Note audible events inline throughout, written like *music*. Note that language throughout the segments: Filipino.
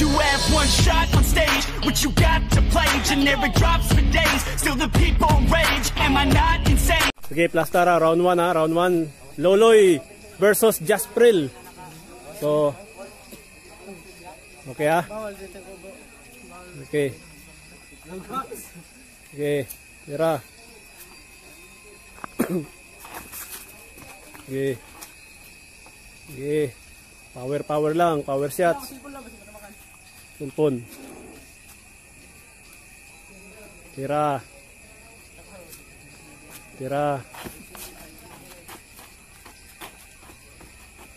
You have one shot on stage, what you got to play. Generic drops for days, still the people rage. Am I not insane? Sige, Plastara, round 1 ha, round 1. Loloy versus Jaspril. So, okay ha? Okay. Okay, tira. *coughs* Okay. Okay. Power, power lang. Power shots. Tumpon. Tira. Tira.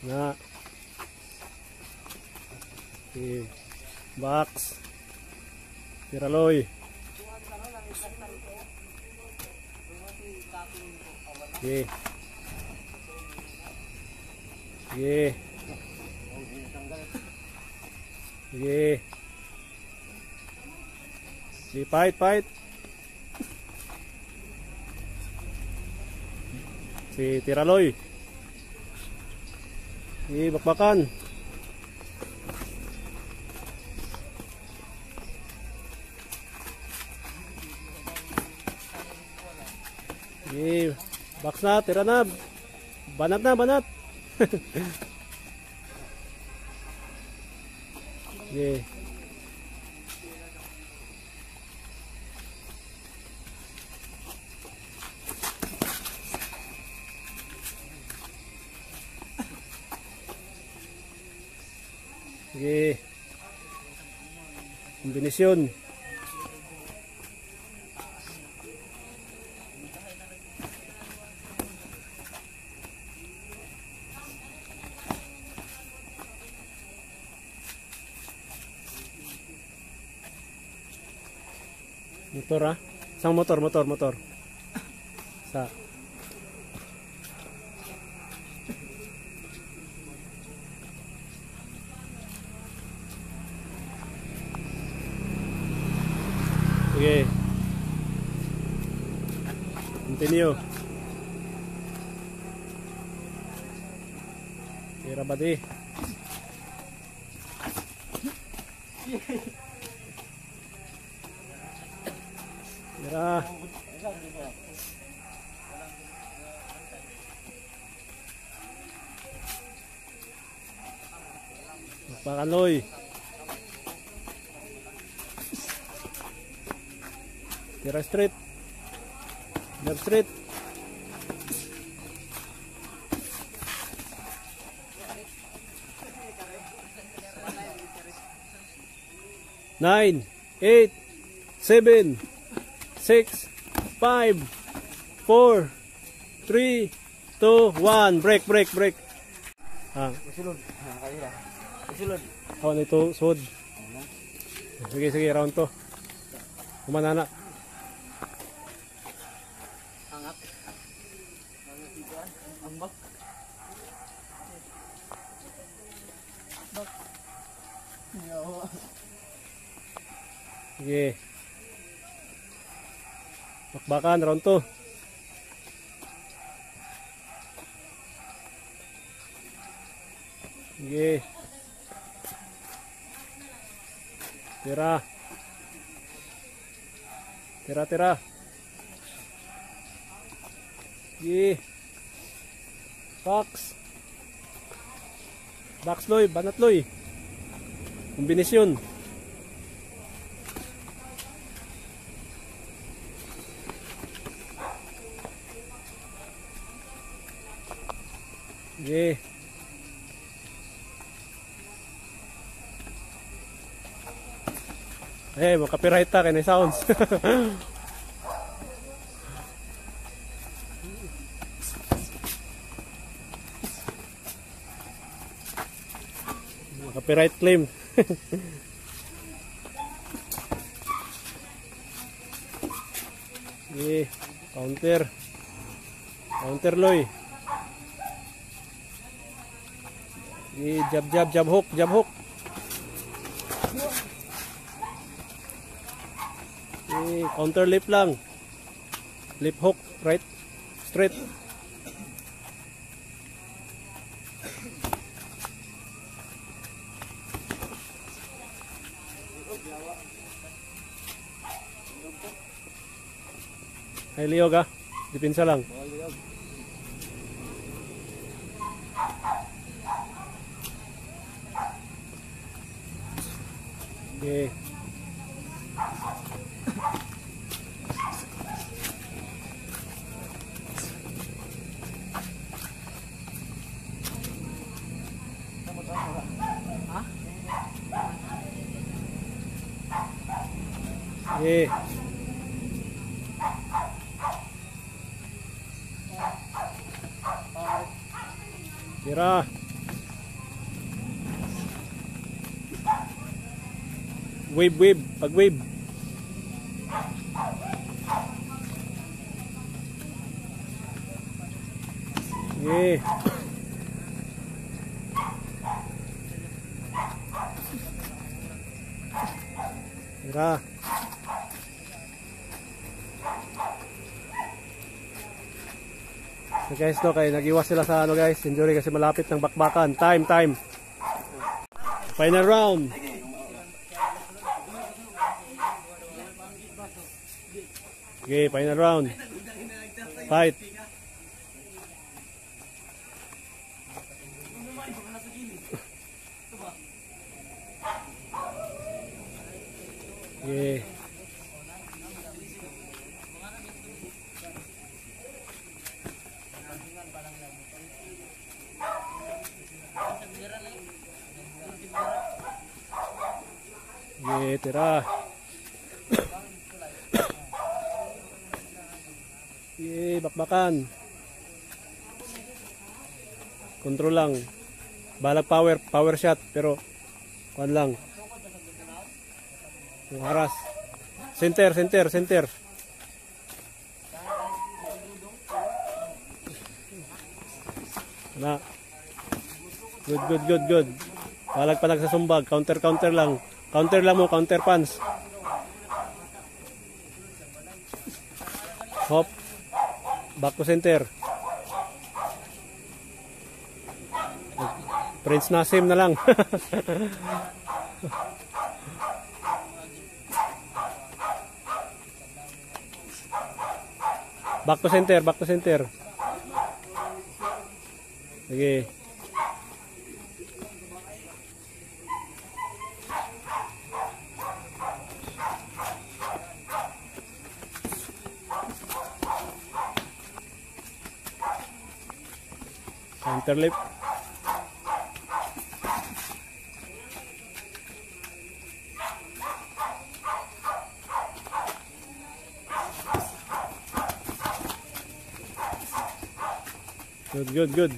Na. Okay. Box. Tira loy. Okay. Okay. Okay. Okay, fight, fight. Si Tiraloy. Si Bakbakan. Okay. Box na, tira na. Banat na, banat. *laughs* okay. Sige. Kombinasyon. Motor ah. Isang motor, motor, motor. Sa. Sige. Continue. Tira ba di? *laughs* Tira. Magpakaloy. Tira straight. Left straight. Nine, eight, seven, six, five, four, three, two, one. Break, break, break. Ah, Isulod. Ha, kaya. Isulod. awan ito, sud. Sige, sige, round to. Kumanana. Angat. Angat dito ah. Ang Bakbakan, 2. Sige. Tira. Tira, tira. Sige. Box. Box loy, banat loy. Kombinasyon. Sige. Eh, mo copyright ta kay sounds. Mga *laughs* copyright claim. *laughs* Sige, counter. Counter loy. Sige, jab jab jab hook, jab hook. Sige, counter lip lang. Lip hook, right? Straight. Ay, liyog ah. Dipinsa lang. Oke. Oke. Kira. Wave, wave. Pag wave. Okay. Tira. So guys, no, kaya nag-iwas sila sa ano guys, injury kasi malapit ng bakbakan. Time, time. Final round. Okay, final round. Fight. Okay. Okay, tira. Bakbakan. Control lang. Balag power, power shot, pero kuan lang. Yung haras. Center, center, center. Na. Good, good, good, good. Balag pa nagsasumbag. Counter, counter lang. Counter lang mo, counter punch. Hop. Back to center. Prince Nasim na lang. *laughs* back to center, back to center. Sige. Counter lip. Good, good, good.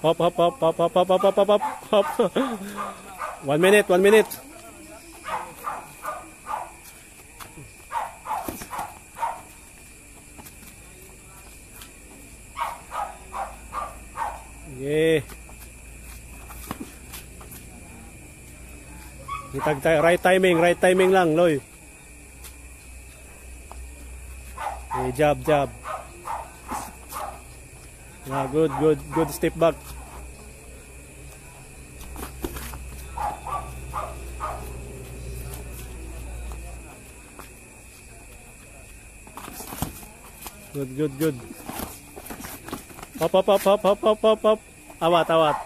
Hop, hop, hop, hop, hop, hop, hop, hop, hop, hop. *laughs* one minute, one minute. Yeah. Itag tayo, right timing, right timing lang, Loy. Okay, jab, jab. Yeah, good, good, good step back. Good, good, good. Hop, hop, hop, hop, hop, hop, hop, hop. Awat, awat.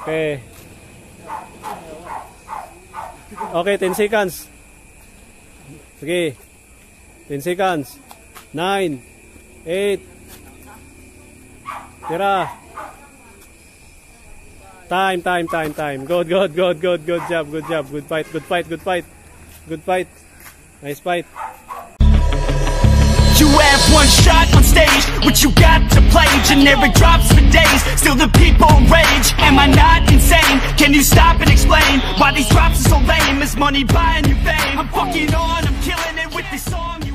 okay. Okay, 10 seconds. Sige. 10 seconds. 9, 8, Tira. Time, time, time, time. Good, good, good, good, good job, good job. Good fight, good fight, good fight. Good fight. Nice fight. One shot on stage, what you got to play? Generic drops for days, still the people rage. Am I not insane? Can you stop and explain why these drops are so lame? Is money buying you fame? I'm fucking on, I'm killing it with this song.